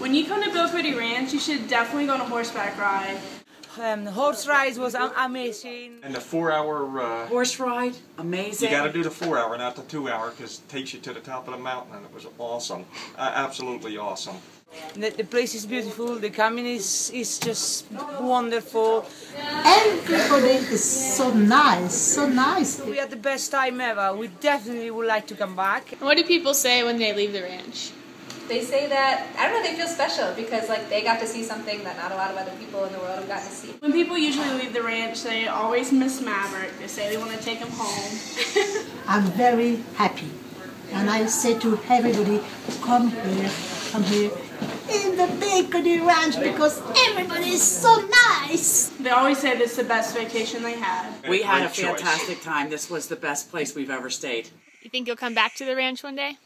When you come to Bill Cody Ranch, you should definitely go on a horseback ride. Um, the horse ride was amazing. And the four-hour, uh, Horse ride, amazing. you got to do the four-hour, not the two-hour, because it takes you to the top of the mountain, and it was awesome, uh, absolutely awesome. The, the place is beautiful. The cabin is, is just wonderful. Everybody is so nice, so nice. We had the best time ever. We definitely would like to come back. What do people say when they leave the ranch? They say that I don't know. They feel special because like they got to see something that not a lot of other people in the world have gotten to see. When people usually leave the ranch, they always miss Maverick. They say they want to take him home. I'm very happy. And I say to everybody, come here, come here in the Bill Cody Ranch because everybody is so nice. They always say this is the best vacation they had. We had a Great choice. fantastic time. This was the best place we've ever stayed. You think you'll come back to the ranch one day?